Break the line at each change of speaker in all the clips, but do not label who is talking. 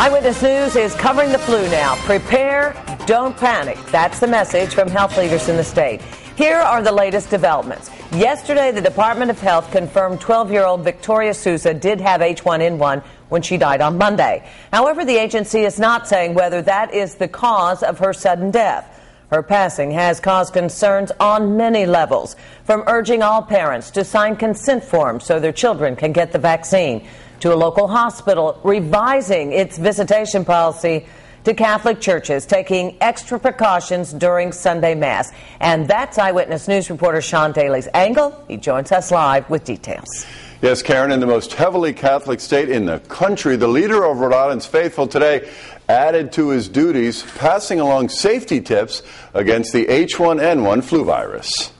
Eyewitness News is covering the flu now. Prepare, don't panic. That's the message from health leaders in the state. Here are the latest developments. Yesterday, the Department of Health confirmed 12 year old Victoria Souza did have H1N1 when she died on Monday. However, the agency is not saying whether that is the cause of her sudden death. Her passing has caused concerns on many levels, from urging all parents to sign consent forms so their children can get the vaccine, to a local hospital revising its visitation policy to Catholic churches, taking extra precautions during Sunday Mass. And that's Eyewitness News reporter Sean Daly's angle. He joins us live with details.
Yes, Karen, in the most heavily Catholic state in the country, the leader of Rhode Island's faithful today added to his duties, passing along safety tips against the H1N1 flu virus.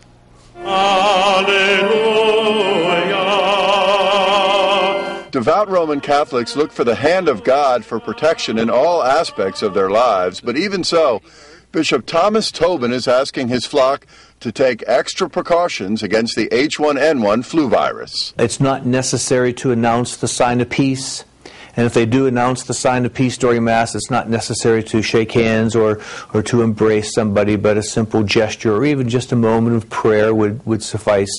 Alleluia. Devout Roman Catholics look for the hand of God for protection in all aspects of their lives, but even so, Bishop Thomas Tobin is asking his flock to take extra precautions against the H1N1 flu virus.
It's not necessary to announce the sign of peace. And if they do announce the sign of peace during Mass, it's not necessary to shake hands or, or to embrace somebody, but a simple gesture or even just a moment of prayer would, would suffice.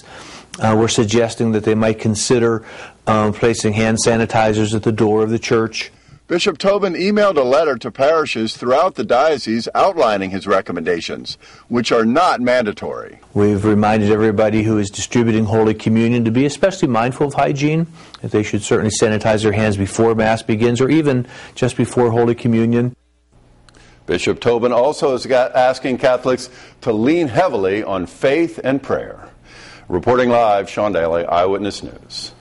Uh, we're suggesting that they might consider um, placing hand sanitizers at the door of the church.
Bishop Tobin emailed a letter to parishes throughout the diocese outlining his recommendations, which are not mandatory.
We've reminded everybody who is distributing Holy Communion to be especially mindful of hygiene, that they should certainly sanitize their hands before Mass begins or even just before Holy Communion.
Bishop Tobin also is asking Catholics to lean heavily on faith and prayer. Reporting live, Sean Daly, Eyewitness News.